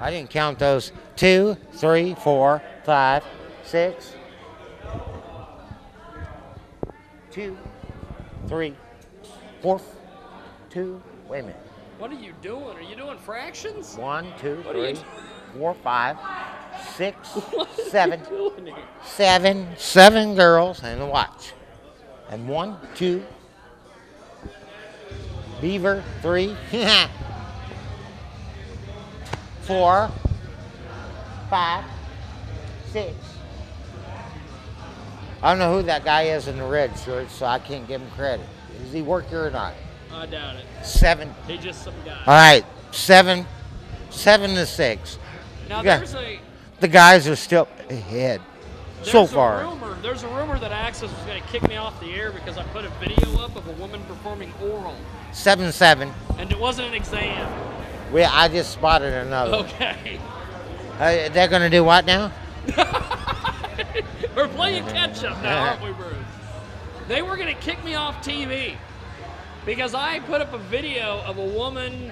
I didn't count those. Two, three, four, five, six. Two, three, four, two. Wait a minute. What are you doing? Are you doing fractions? One, two, What are you three, four, five, six, What are you seven, doing here? seven, seven girls and a watch. And one, two, beaver, three, four, five, six. I don't know who that guy is in the red shirt, so I can't give him credit. Does he work here or not? I doubt it. Seven. He just some guy. All right, seven, seven to six. Now yeah. there's a The guys are still ahead so there's far. A rumor, there's a rumor that Access was going to kick me off the air because I put a video up of a woman performing oral, Seven seven. and it wasn't an exam. We I just spotted another. Okay. Uh, they're gonna do what now? We're playing catch up now, aren't we, Bruce? They were going to kick me off TV because I put up a video of a woman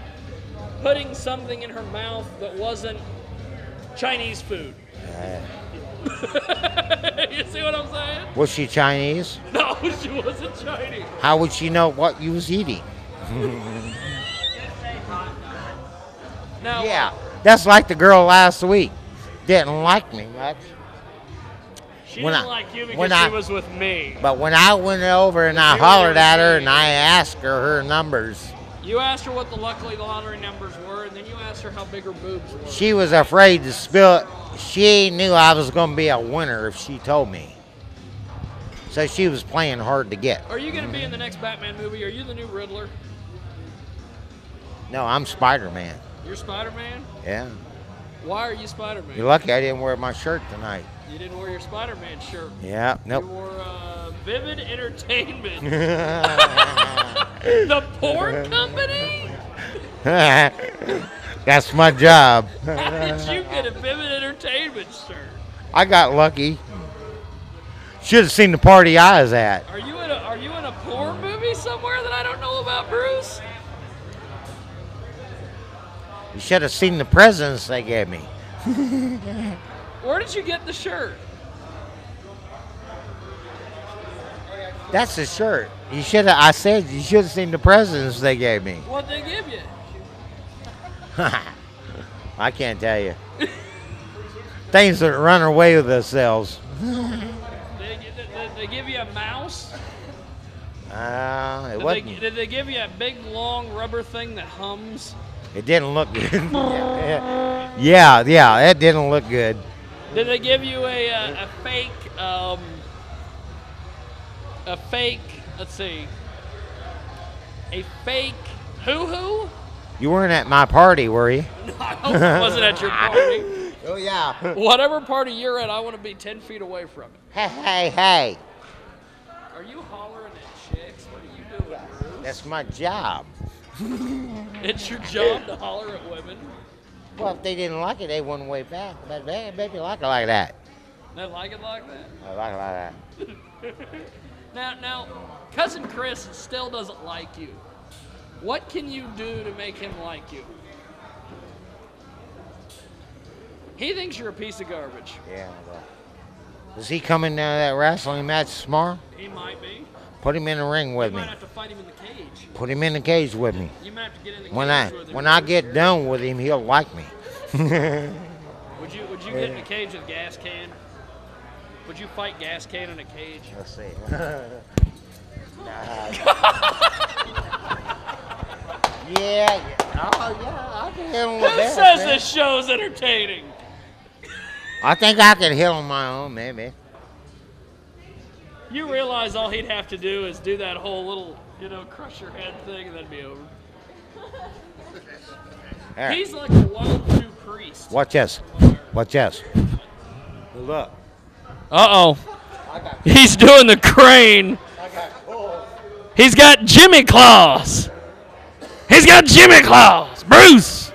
putting something in her mouth that wasn't Chinese food. you see what I'm saying? Was she Chinese? No, she wasn't Chinese. How would she know what you was eating? Now, Yeah, uh, that's like the girl last week. Didn't like me much, she when didn't I- like you because when she I- was with me. but when I went over and I hollered at her and. I asked her her numbers, You asked her what the luckily lottery numbers were, and then you asked her how big her boobs were. she was afraid to spill it. She knew I was gonna be a winner if she told me. So she was playing hard to get. Are you going to be in the next Batman movie? Are you the new Riddler? No, I'm Spider Man. You're Spider-Man? Yeah. Why are you Spider-Man? You're lucky I didn't wear my shirt tonight. You didn't wear your Spider-Man shirt. Yeah. nope. You wore uh, Vivid Entertainment, the porn company. That's my job. How did you get a Vivid Entertainment shirt? I got lucky. Should have seen the party I was at. Are you in a Are you in a porn movie somewhere that I don't know about, Bruce? You should have seen the presents they gave me. Where did you get the shirt? That's the shirt. You should have. I said you should have seen the presents they gave me. What they give you? I can't tell you. Things that run away with themselves. They, did they give you a mouse? Uh, it Did wasn't. did they give you a big long rubber thing that hums? It didn't look good. yeah, yeah, it didn't look good. Did they give you a uh, a fake um a fake let's see a fake hoo hoo? You weren't at my party, were you? No, I wasn't at your party. Oh yeah. Whatever party you're at, I want to be ten feet away from it. Hey, hey, hey. Are you hollering at chicks? What are you doing, Bruce? That's my job. It's your job to holler at women. Well, if they didn't like it, they wouldn't wait back. But they maybe like it like that. They like it like that. I like it like that. Now, now, cousin Chris still doesn't like you. What can you do to make him like you? He thinks you're a piece of garbage. Yeah. Is he coming down to that wrestling match tomorrow? He might be. Put him in the ring You with might me. have to fight him in the cage. Put him in the cage with me. You might have to get in the When cage I when I get done with him, he'll like me. Would you Would you get in the cage with a gas can? Would you fight gas can in a cage? Let's see. yeah, yeah. Oh yeah, I can hit him with Who that. says man. this show's entertaining? I think I can hit on my own, maybe. You realize all he'd have to do is do that whole little, you know, crush your head thing, and that'd be over. There. He's like a wild Jew priest. Watch this. Watch this. Look. Uh oh. He's doing the crane. He's got Jimmy Claus. He's got Jimmy Claus. Bruce.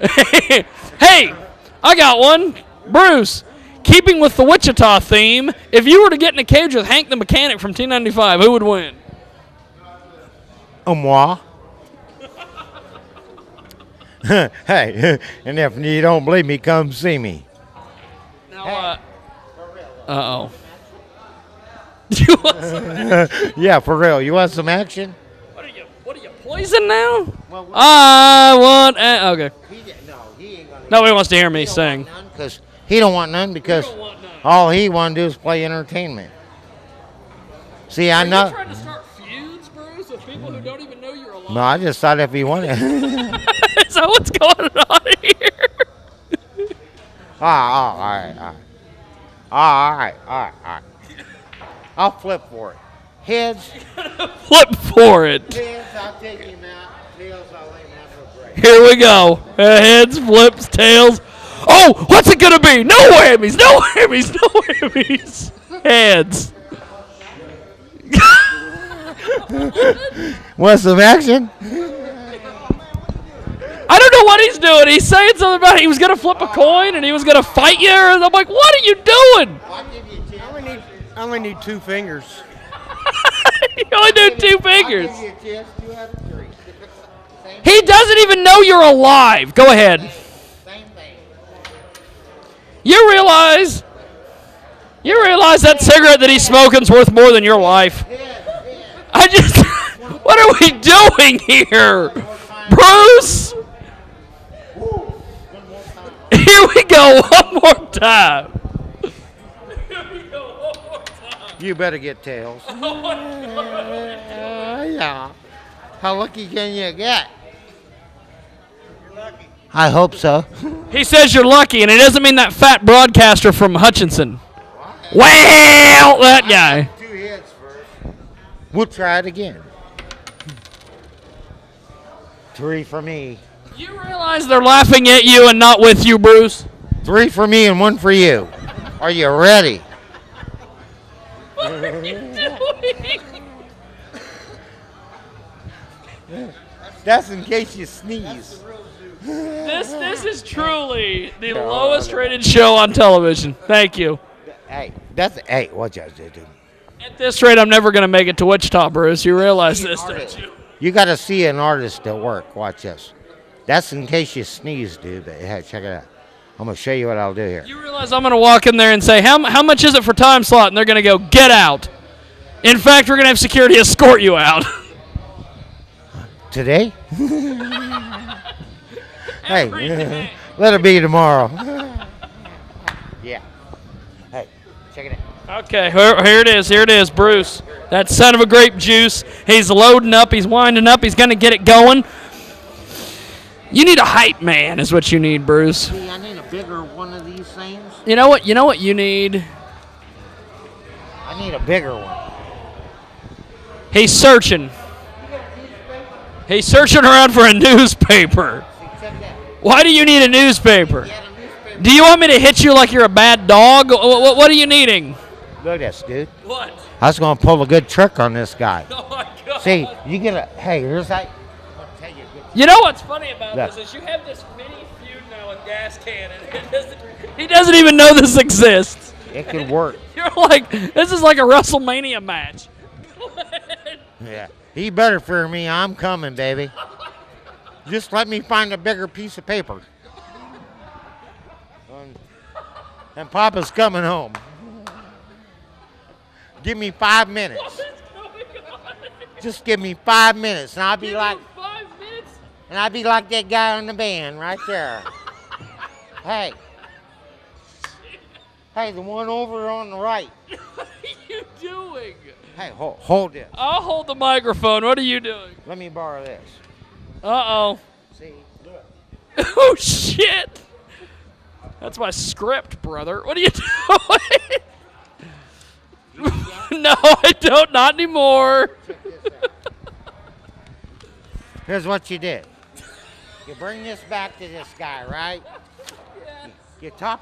hey, I got one. Bruce, keeping with the Wichita theme, if you were to get in a cage with Hank the Mechanic from T95, who would win? Oh, moi. hey, and if you don't believe me, come see me. Now, uh oh. You want some- Yeah, for real. You want some action? what are you? What are you poison now? Well, we- I want. a- okay. He no, he ain't gonna. Nobody wants to hear me sing. Because he don't want none because don't want none. all he want to do is play entertainment. See, I Are you know. trying to start feuds, Bruce, with people who don't even know you're alive? No, I just thought if he wanted. Is that what's going on here? ah, oh, all right, all right. Ah, all right, all right, all right. I'll flip for it. Heads, Flip for it. heads, I'll take him out. Tails, I'll lay him out for a break. Here we go. Uh, heads, flips, tails. Oh, what's it gonna be? No whammies, no whammies, no whammies. Hands. What's some action? I don't know what he's doing. He's saying something about he was gonna flip a coin and he was gonna fight you. And I'm like, what are you doing? I only need, I only need two fingers. you only need two fingers. I'll give you a chance, two out of three. Same, He doesn't even know you're alive. Go ahead. Same thing. You realize, you realize that cigarette that he's smoking's worth more than your life. I just, what are we doing here, Bruce? Here we go one more time. Here we go one more time. You better get tails. Uh, yeah. How lucky can you get? I hope so. He says you're lucky, and it doesn't mean that fat broadcaster from Hutchinson. Well, that guy. Two hits first. We'll try it again. Three for me. You realize they're laughing at you and not with you, Bruce? Three for me and one for you. Are you ready? What are you doing? That's in case you sneeze. This this is truly the lowest rated show on television. Thank you. Hey, that's hey. Watch out, dude. At this rate, I'm never gonna make it to Wichita, Bruce. You realize this, don't you? You got to see an artist at work. Watch this. That's in case you sneeze, dude. But hey, check it out. I'm gonna show you what I'll do here. You realize I'm gonna walk in there and say, "How how much is it for time slot?" And they're gonna go, "Get out." In fact, we're gonna have security escort you out. Today? Hey, day. let it be tomorrow. yeah. Hey, check it out. Okay, here, here it is. Here it is, Bruce. That son of a grape juice. He's loading up. He's winding up. He's gonna get it going. You need a hype man, is what you need, Bruce. See, I need a bigger one of these things. You know what? You know what you need. I need a bigger one. He's searching. He's searching around for a newspaper. That. Why do you need a newspaper? Get a newspaper. Do you want me to hit you like you're a bad dog? What, what are you needing? Look at this, dude. What? I was gonna pull a good trick on this guy. Oh my god. See, you get a hey. Here's how. I'm gonna tell you You know what's funny about Look. this is you have this mini feud now with Gas Cannon. Doesn't, he doesn't even know this exists. It could work. You're like, this is like a WrestleMania match. Yeah. He better fear me. I'm coming, baby. Just let me find a bigger piece of paper. And, and Papa's coming home. Give me five minutes. What's going on? Just give me five minutes, and I'll be Give like, five minutes. and I'll be like that guy on the band right there. hey. Hey, the one over on the right. What are you doing? Hey, hold, hold it. I'll hold the microphone. What are you doing? Let me borrow this. Uh oh. See, look. Oh shit! That's my script, brother. What are you doing? no, I don't. Not anymore. Here's what you did. You bring this back to this guy, right? You top